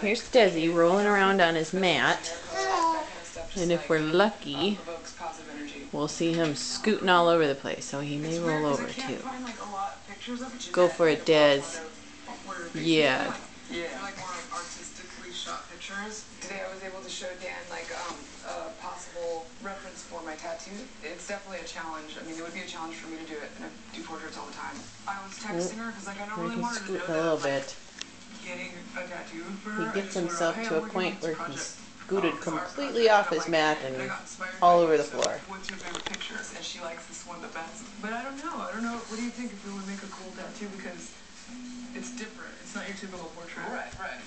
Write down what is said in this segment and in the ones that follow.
Here's Desi rolling around on his mat. And if we're lucky, we'll see him scooting all over the place. So he may roll over too. Go for it, Des. Yeah. Yeah. Like more like artistically shot pictures. Today I was able to show Dan like um, a possible reference for my tattoo. It's definitely a challenge. I mean, it would be a challenge for me to do it, and I do portraits all the time. I was texting her because like I don't We really want to know a little like, bit. getting a tattoo for He gets just told her, himself to a point where he's project." scooted it's our completely off his mat and I got all over the floor. What's your favorite pictures? And she likes this one the best. But I don't know. I don't know. What do you think if we would make a cool tattoo because it's different. It's not your typical portrait. Right, right.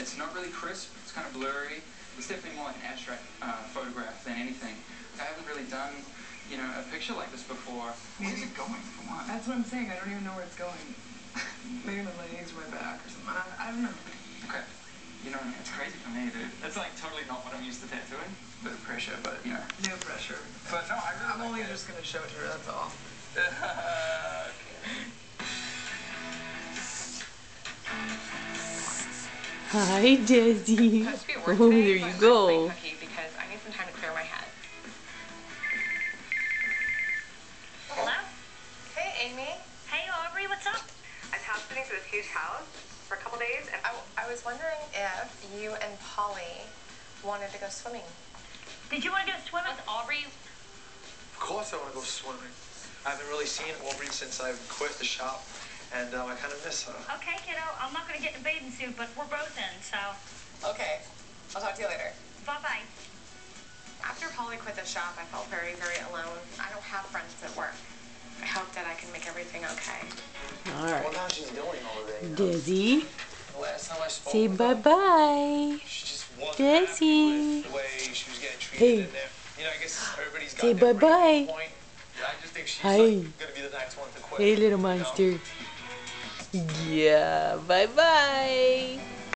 It's not really crisp. It's kind of blurry. It's definitely more like an abstract uh, photograph than anything. I haven't really done, you know, a picture like this before. Where's it going for one? That's what I'm saying. I don't even know where it's going. Maybe my legs or my back or something. I, I don't know. Okay. You know, it's crazy for me, dude. It's like totally not what I'm used to tattooing. Bit of pressure, but you know. No pressure. But no, I really I'm like only it. just gonna show it to her. That's all. Hi, Desi. supposed to be at work Oh, today, there you I'm go. because I need some time to clear my head. Hello? Hey, Amy. Hey, Aubrey, what's up? I'm house sitting for this huge house for a couple days, and I, I was wondering if you and Polly wanted to go swimming. Did you want to go swimming with Aubrey? Of course I want to go swimming. I haven't really seen Aubrey since I've quit the shop, and um, I kind of miss her. Okay, kiddo. I'm not going to get in a bathing suit, but we're both in, so Okay. I'll talk to you later. bye-bye. After Polly quit the shop, I felt very, very alone. I don't have friends at work. I hope that I can make everything okay. All right. Well, now she's doing all of it. Say oh, bye-bye. She just wasn't Desi. happy with the way she was getting treated Hey. in there. You know, I guess everybody's got Say bye-bye. point. I just think she's Hi. like gonna be the next one to quit. Hey, little monster. Yeah, bye-bye.